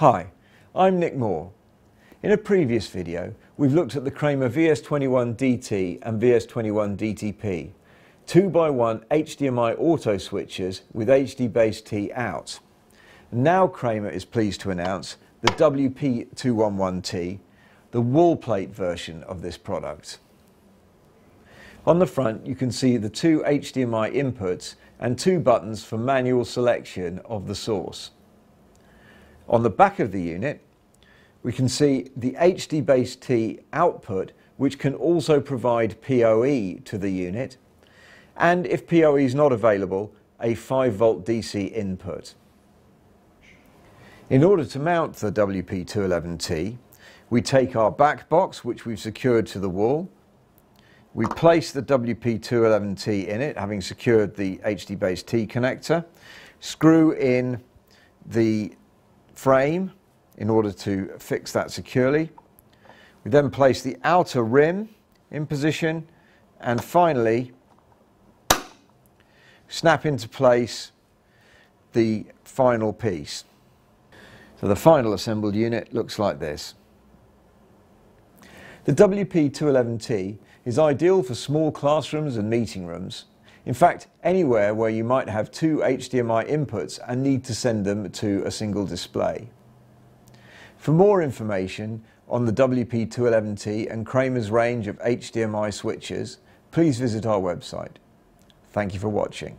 Hi, I'm Nick Moore. In a previous video, we've looked at the Kramer VS21DT and VS21DTP, 2x1 HDMI auto switches with HDBaseT out. Now Kramer is pleased to announce the WP211T, the wall plate version of this product. On the front you can see the two HDMI inputs and two buttons for manual selection of the source. On the back of the unit, we can see the HDBaseT output, which can also provide PoE to the unit, and if PoE is not available, a 5 volt DC input. In order to mount the WP211T, we take our back box, which we've secured to the wall, we place the WP211T in it, having secured the HDBaseT connector, screw in the frame in order to fix that securely. We then place the outer rim in position and finally snap into place the final piece. So the final assembled unit looks like this. The WP211T is ideal for small classrooms and meeting rooms in fact, anywhere where you might have two HDMI inputs and need to send them to a single display. For more information on the WP211T and Kramer's range of HDMI switches, please visit our website. Thank you for watching.